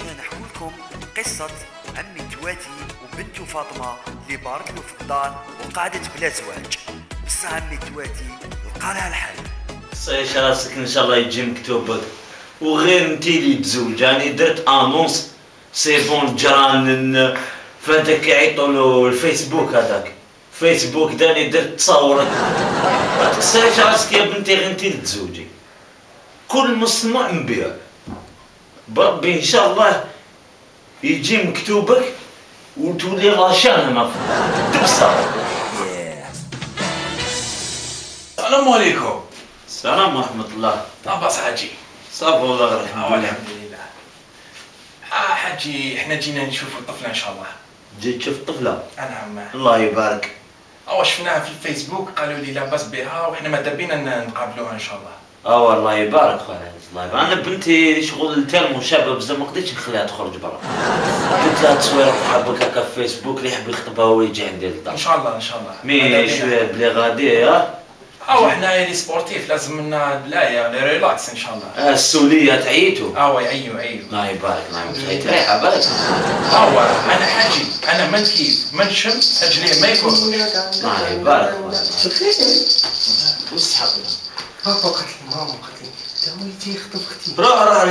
جينا نحكوا لكم قصة عمي تواتي وبنته فاطمة اللي بارت له في الدار وقعدت بلا زواج. بس عمي تواتي لقى لها الحل. صيش راسك إن شاء الله يجي مكتوبك وغير انت اللي تزوج راني درت annonce c'est bon جيران فهذاك يعيطوا له الفيسبوك هذاك فيسبوك داني درت تصورك. ما تقصريش راسك يا بنتي غير انت اللي تزوجي. كل مصنوع نبيع بربي إن شاء الله يجي مكتوبك وتولي ما تبصر. السلام عليكم. السلام ورحمة الله. طابس حاجي صافي والله غير الحمد لله. آه حاجي إحنا جينا نشوف الطفلة إن شاء الله. جيت شفت طفله نعم الله يبارك. اول شفناها في الفيسبوك قالوا لي لاباس بها وإحنا ماذا بينا نقابلوها إن شاء الله. آه والله يبارك خويا. الله يبارك. أنا بنتي شغل ترم شابه بزاف ما قدرتش نخليها تخرج برا. قلت لها تصويره تحبك هكا في فيسبوك اللي يحب يخطبها هو يجي عندي إن للدار شاء الله إن شاء الله. مي. شوية بلي غادي آه. أو إحنا لي سبورتيف لازم لنا بلايا لي ريلاكس إن شاء الله. آه، السولية تعيتو آه وي أيوه أيوه. الله يبارك الله يبارك. تريحه بالك هو أنا حاجي. أنا من كيف من شم اجليه ما يكون. الله يبارك. وصحة بابا قتلي ماما قتلي تا وليدي يخطف أختي راه راه راه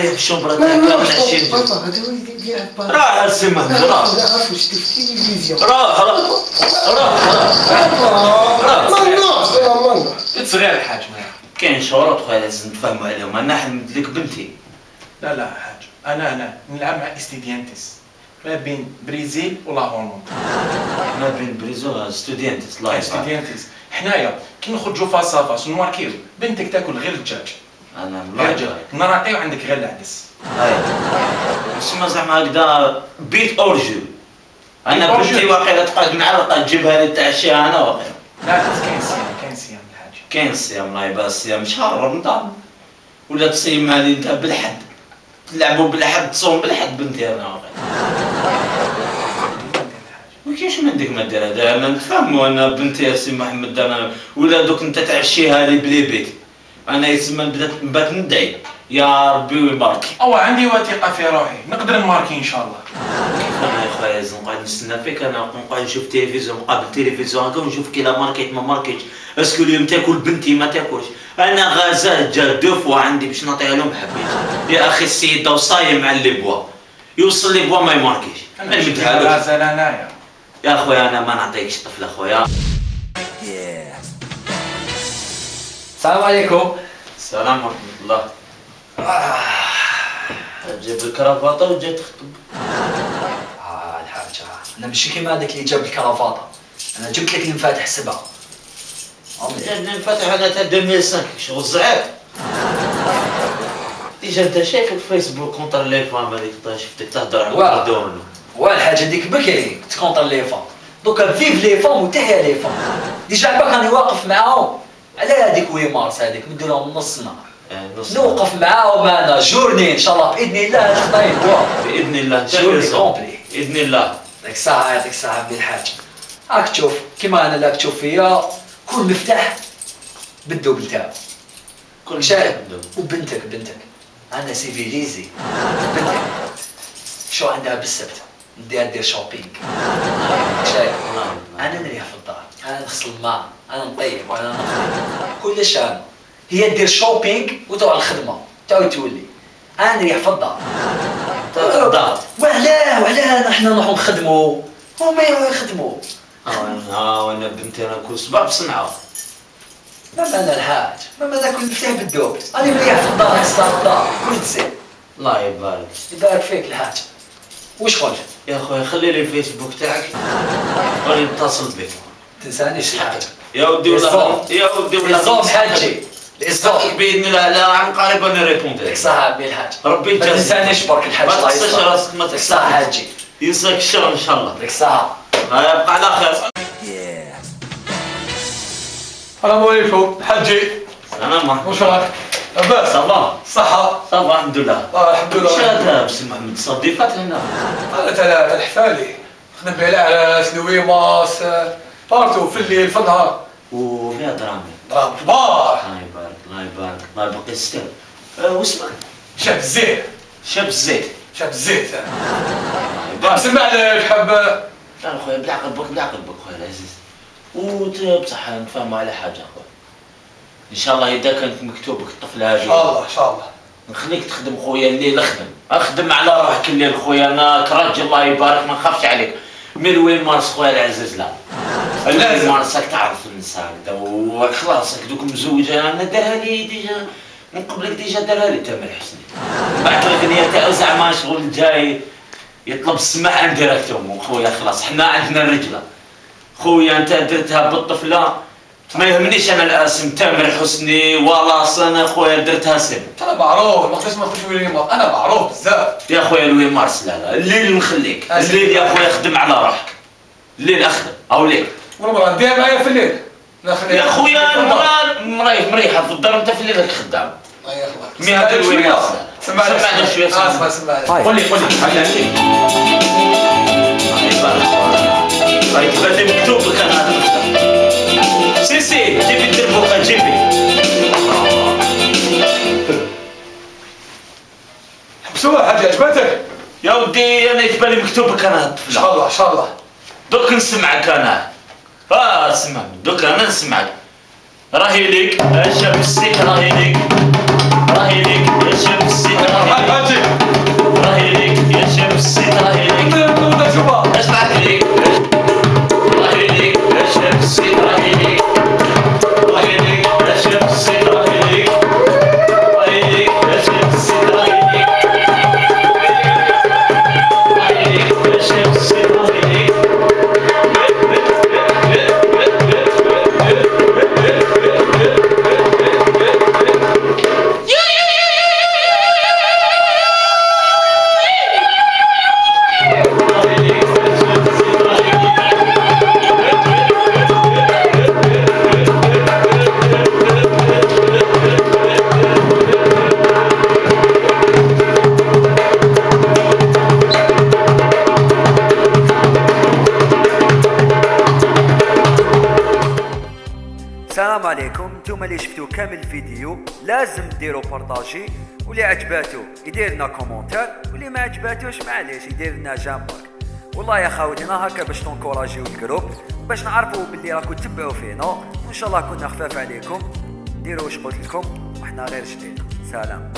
ما تاعك ما من عشرين بابا هذا وليدي بيلعب بابا راه السمه لا راه عرفوا شفت في التلفزيون راه راه راه ما ناقص ما ناقص صغير الحاج ما كاين شروط خويا لازم تفهموا عليهم أنا حمد لك بنتي لا لا حاج أنا أنا نلعب مع استيديانتس ما بين بريزيل ولا هولندا ما بين بريزو ستوديانتس الله يبارك استيديانتس حنايا كي نخرجوا فاس فاس ونماركيو بنتك تاكل غير الدجاج. أنا غير الدجاج نراقيو عندك غير العدس. اسمها زعما هكذا بيت اورجو أنا. بنتي واقيلا تقعد معلقه تجيبها لي تعشيها أنا واقيلا. لا كاين صيام كاين صيام الحاج. كاين الصيام الله يبارك الصيام شهر رمضان. ولا تصيم هذه أنت بالحد تلعبوا بالحد تصوم بالحد بنتي أنا واقيلا. وكيفاش ما عندك ما دير هذا أنا نتفاهموا أنا بنتي يا سي محمد أنا. ولا دوك أنت تعشيها لي بلي بيت. أنا يسمى بدات نبات ندعي. يا ربي ويبارك. أو عندي وثيقة في روحي. نقدر نماركي إن شاء الله. أنا يا خويا لازم نقعد نستنى فيك أنا نقعد نشوف تلفزيون مقابل التلفزيون هكا ونشوف كي لا ماركيت ما ماركيتش. اسكو اليوم تاكل بنتي ما تاكلش. أنا غازال جا دو فوا عندي باش نعطيها لهم حبيت. يا أخي السيدة وصايم على لي بوا. يوصل لي بوا ما يماركيش. أنا له غازل انايا يا خويا أنا ما نعطيكش طفل أخويا. السلام عليكم. السلام ورحمة الله. جاب الكرافطه وجات تخطب آه الحاجة. أنا ماشي كيما هذاك اللي جاب الكرافاطة. أنا جبت لك المفاتح سبعة. جاتني نفتح أنا تاع 2005 شغل زعيم déjà أنت شايف ال Facebook contre les femmes هذيك شفتك تهضر على. الدون والحاجة ديك بكري كنت contre les femmes دوكا vive les femmes وتحيا les femmes déjà عباك راني واقف معاهم على هذيك huit mars هذيك مدوا لهم نص نهار نوقف معاهم أنا journée ان شاء الله باذن الله نقدر يدوها باذن الله journée. complète باذن الله ديك الساعة يعطيك الساعة عمي الحاج راك تشوف كيما أنا لاك تشوف فيا كل مفتاح بال double تاعو كل شيء وبنتك بنتك أنا civilisé بنتك شو عندها بالسبت نديها دير shopping شايف؟ أنا نريح في الدار أنا نغسل الماء أنا نطيب وأنا نخدم. كلش أنا. هي دير shopping وتروح الخدمة. تعاود تولي. أنا نريح في الدار الدار وعلاه وعلاه نحن نروحو نخدمو. هما يروحو يخدمو. آه وأنا بنتي أنا كل صباح بصنعه ماما أنا الحاج. ماما أنا كل مفتاح بال double. أنا مريح في الدار نستار الدار كل تزيد الله يبارك. يبارك فيك الحاج. وش قلت؟ يا خويا خلي لي الفيسبوك تاعك وأنا نتصل بك. تنسانيش الحاج يا ودي ولا. يا ودي ولا الزوم حاجي الزوم بإذن الله لا عن قريب أنا ريبوندي لك عمي الحاج. ربي ما يجازيك. تنسانيش برك الحاج ما تقصش يسلمك. راسك ما تقصش صحة حاجي. ينساك الشغل إن شاء الله. لك ها يبقى على خير. السلام عليكم. حجي أنا ما واش راك لاباس صافا صحة. صافا الحمد لله آه الحمد لله هذا بسم محمد. صديقات هنا. أنا تاع الحفالي. خدم على سنوي ماس بارتو في الليل في النهار وفيها درامي ضرب كبار. الله يبارك الله يبارك الله يبقي يستر أه، واسمك شاب الزين شاب الزيت شاب الزيت أنا. سمع لك حب لا خويا بالعقل بك بالعقل بك خويا العزيز. وت بصح نتفاهموا على حاجة خويا إن شاء الله إذا كانت مكتوبك الطفل إن هذه شاء الله إن شاء الله. نخليك تخدم خويا الليل اخدم أخدم على روحك الليل خويا أنا كراجل الله يبارك ما نخافش عليك. من وين مارس خويا العزيز؟ لا. لازم. مارس راك تعرف النساء وخلاص دوك مزوجة. أنا دارها لي ديجا. من قبلك déjà دارها لي تامر حسني. بعد الاغنيه تاعو زعما شغل جاي يطلب السماح عند directement خويا خلاص حنا عندنا الرجله خويا أنت درتها بالطفلة. ما يهمنيش أنا الاسم تامر حسني ولاص أنا خويا درتها سم أنا معروف ما تقدرش ما نخش وين ما أنا معروف بزاف يا خويا le huit mars لا لا الليل نخليك. الليل يا خويا خدم على روحك الليل اخدم أو ليل والمرة ندير معايا في الليل يا خويا المراه مريح مريحه في الدار انت في الليل خدام مي هذا شوية مارس سمعنا اسمع سمعنا. سمعنا قول لي قول لي أنا يتبالي مكتوب كان هذا إن شاء الله إن شاء الله. دوك نسمعك أنا آه اسمع دوك أنا نسمعك راهي ليك يا شاب السيك راهي ليك. راهي ليك يا شاب السيك راهي ليك. عليكم. نتوما اللي شفتوا كامل الفيديو لازم ديروا partager واللي عجباتو يدير لنا commentaire واللي ما عجباتوش معليش يدير لنا j'aime برك والله يا خاوتنا هكا باش تنكوراجيو ال groupe باش نعرفوا باللي راكم تبعوا فينا وإن شاء الله كنا خفاف عليكم. ديروا واش قلت لكم وحنا غير جديد. سلام.